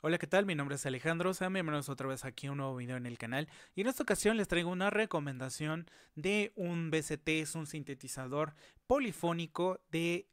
Hola, ¿qué tal? Mi nombre es Alejandro, sean bienvenidos otra vez aquí a un nuevo video en el canal y en esta ocasión les traigo una recomendación de un BCT, es un sintetizador polifónico de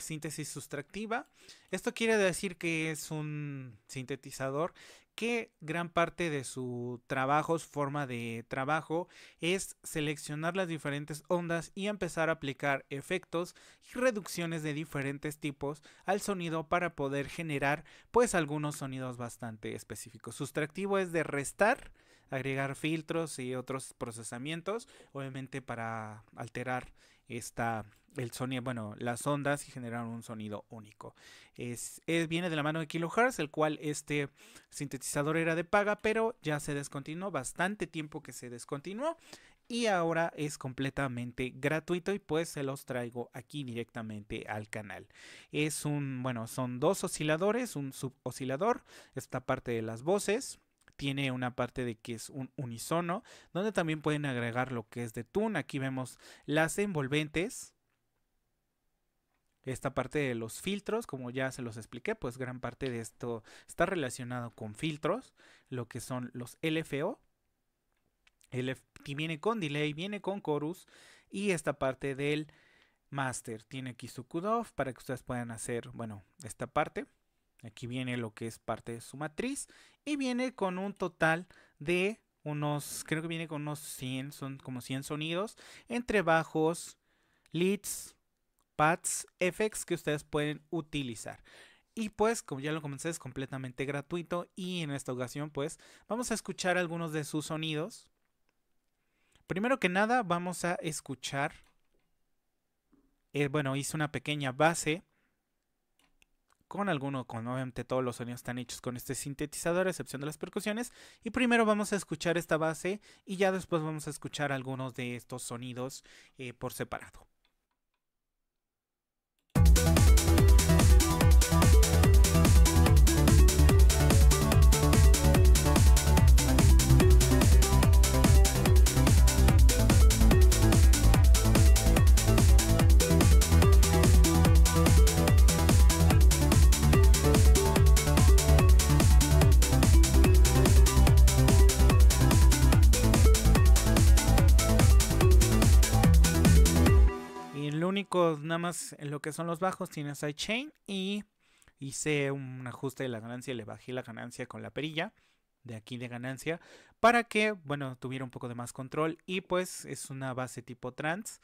síntesis sustractiva. Esto quiere decir que es un sintetizador que gran parte de su trabajo, su forma de trabajo, es seleccionar las diferentes ondas y empezar a aplicar efectos y reducciones de diferentes tipos al sonido para poder generar pues algunos sonidos bastante específicos. Sustractivo es de restar, agregar filtros y otros procesamientos, obviamente para alterar esta el sonido, bueno, las ondas y generar un sonido único. Es, viene de la mano de Kilohertz, el cual este sintetizador era de paga, pero ya se descontinuó, bastante tiempo que se descontinuó y ahora es completamente gratuito y pues se los traigo aquí directamente al canal. Es un, bueno, son dos osciladores, un suboscilador, esta parte de las voces, tiene una parte de que es un unisono, donde también pueden agregar lo que es de tune. Aquí vemos las envolventes. Esta parte de los filtros, como ya se los expliqué, pues gran parte de esto está relacionado con filtros, lo que son los LFO. viene con delay, viene con chorus y esta parte del master tiene aquí su cutoff para que ustedes puedan hacer, bueno, esta parte. Aquí viene lo que es parte de su matriz y viene con un total de unos, creo que viene con unos 100, son como 100 sonidos entre bajos, leads, pads, effects que ustedes pueden utilizar. Y pues, como ya lo comencé, es completamente gratuito y en esta ocasión pues vamos a escuchar algunos de sus sonidos. Primero que nada vamos a escuchar, eh, bueno, hice una pequeña base con alguno, con obviamente todos los sonidos están hechos con este sintetizador, a excepción de las percusiones. Y primero vamos a escuchar esta base y ya después vamos a escuchar algunos de estos sonidos eh, por separado. Nada más en lo que son los bajos, tiene sidechain y hice un ajuste de la ganancia, le bajé la ganancia con la perilla de aquí de ganancia para que, bueno, tuviera un poco de más control y pues es una base tipo trans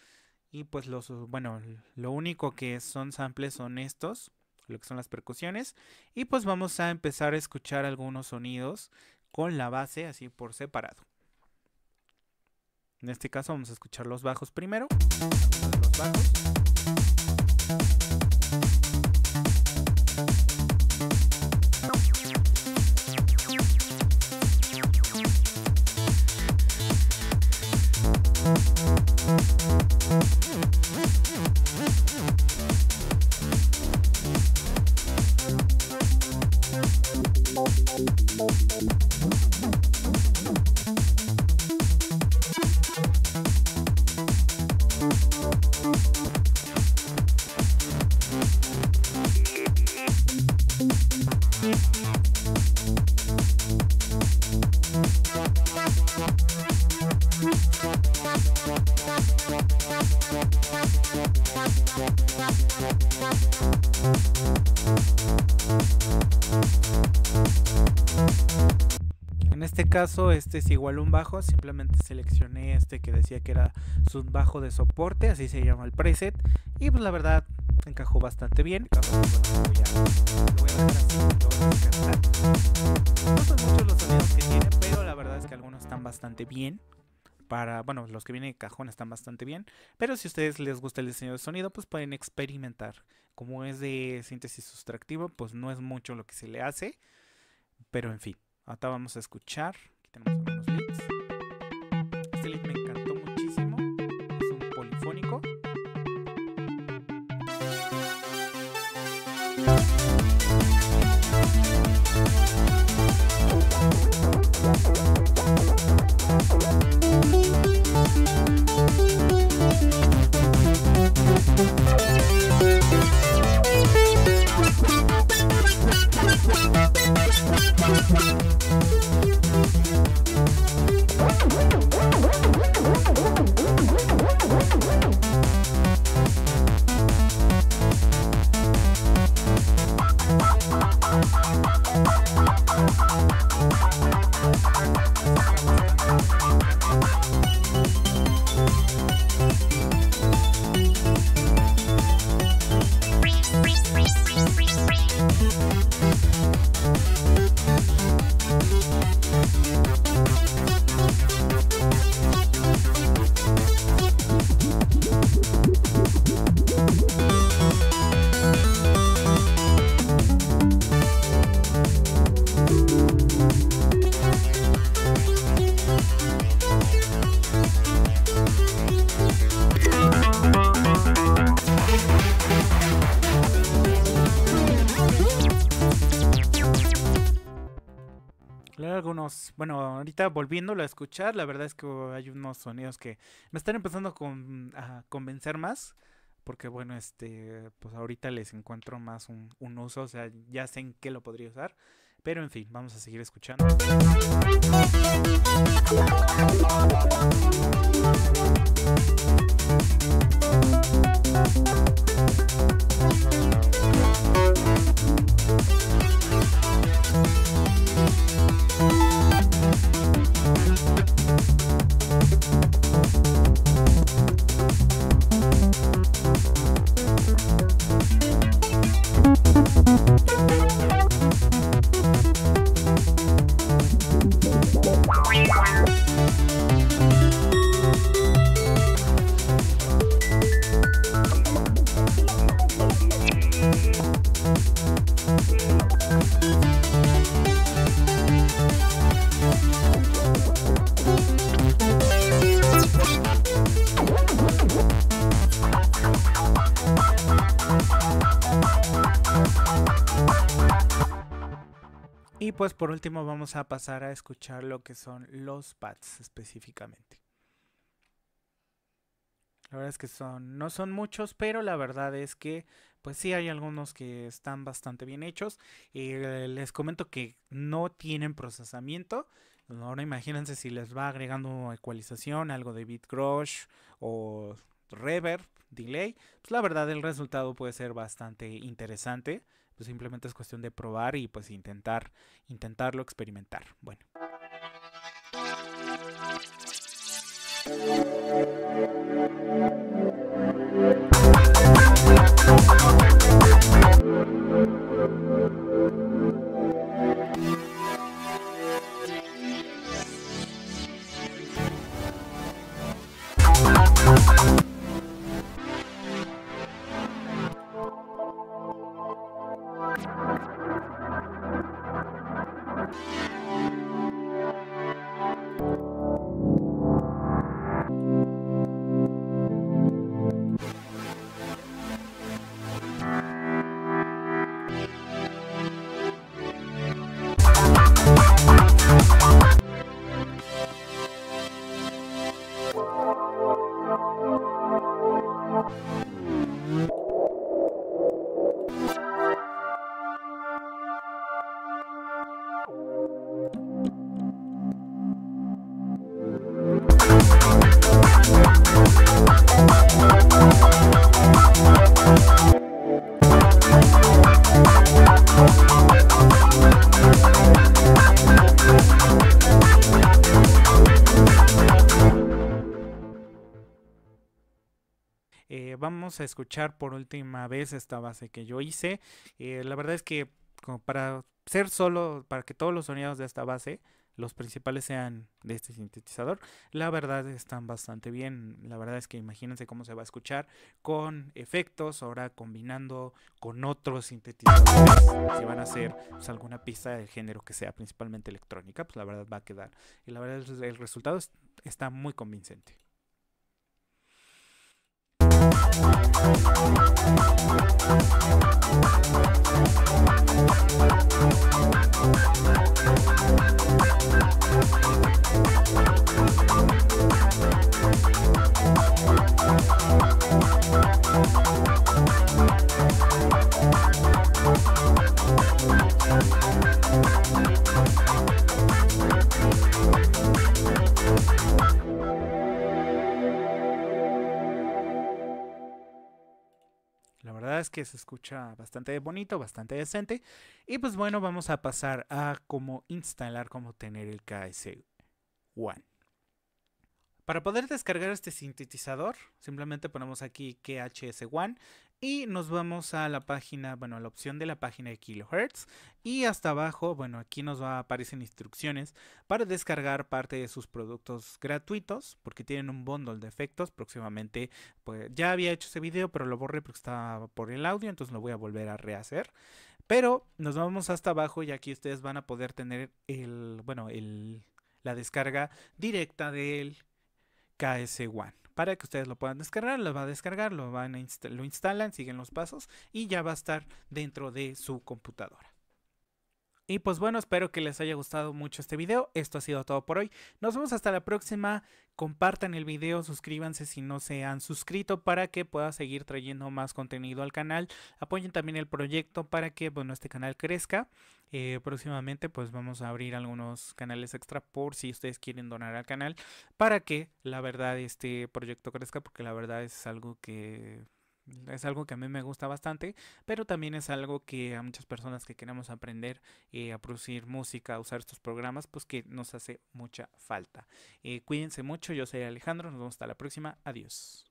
y pues los, bueno, lo único que son samples son estos, lo que son las percusiones y pues vamos a empezar a escuchar algunos sonidos con la base así por separado. En este caso vamos a escuchar los bajos primero. Los caso, este es igual un bajo, simplemente seleccioné este que decía que era bajo de soporte, así se llama el preset, y pues la verdad encajó bastante bien. Pero la verdad es que algunos están bastante bien para, bueno, los que vienen de cajón están bastante bien, pero si a ustedes les gusta el diseño de sonido, pues pueden experimentar. Como es de síntesis sustractivo, pues no es mucho lo que se le hace, pero en fin, ahora vamos a escuchar, aquí tenemos bueno, ahorita volviéndolo a escuchar, la verdad es que hay unos sonidos que me están empezando a convencer más. Porque bueno, este, pues ahorita les encuentro más un, un uso, o sea, ya sé en qué lo podría usar. Pero en fin, vamos a seguir escuchando. Y pues por último vamos a pasar a escuchar lo que son los pads específicamente. La verdad es que son, no son muchos, pero la verdad es que pues sí hay algunos que están bastante bien hechos. Eh, les comento que no tienen procesamiento. Ahora imagínense si les va agregando ecualización, algo de bit crush o reverb, delay. Pues la verdad el resultado puede ser bastante interesante pues simplemente es cuestión de probar y pues intentar, intentarlo, experimentar. Bueno. Eh, a escuchar por última vez esta base que yo hice. Eh, la verdad es que como para ser solo, para que todos los sonidos de esta base, los principales sean de este sintetizador, la verdad están bastante bien. La verdad es que imagínense cómo se va a escuchar con efectos, ahora combinando con otros sintetizadores. Si van a hacer pues, alguna pista del género que sea principalmente electrónica, pues la verdad va a quedar. Y la verdad el resultado está muy convincente. La que se escucha bastante bonito, bastante decente. Y pues bueno, vamos a pasar a cómo instalar, cómo tener el KS1. Para poder descargar este sintetizador, simplemente ponemos aquí KHS1 y nos vamos a la página, bueno, a la opción de la página de kilohertz y hasta abajo, bueno, aquí nos va a aparecer instrucciones para descargar parte de sus productos gratuitos porque tienen un bundle de efectos próximamente, pues ya había hecho ese video pero lo borré porque estaba por el audio, entonces lo voy a volver a rehacer. Pero nos vamos hasta abajo y aquí ustedes van a poder tener el, bueno, el, la descarga directa del KS1 para que ustedes lo puedan descargar, lo va a descargar, lo, van a lo instalan, siguen los pasos y ya va a estar dentro de su computadora. Y pues bueno, espero que les haya gustado mucho este video. Esto ha sido todo por hoy. Nos vemos hasta la próxima. Compartan el video, suscríbanse si no se han suscrito para que pueda seguir trayendo más contenido al canal. Apoyen también el proyecto para que bueno, este canal crezca. Eh, próximamente pues vamos a abrir algunos canales extra por si ustedes quieren donar al canal para que la verdad este proyecto crezca porque la verdad es algo que es algo que a mí me gusta bastante, pero también es algo que a muchas personas que queremos aprender eh, a producir música, a usar estos programas, pues que nos hace mucha falta. Eh, cuídense mucho, yo soy Alejandro, nos vemos hasta la próxima, adiós.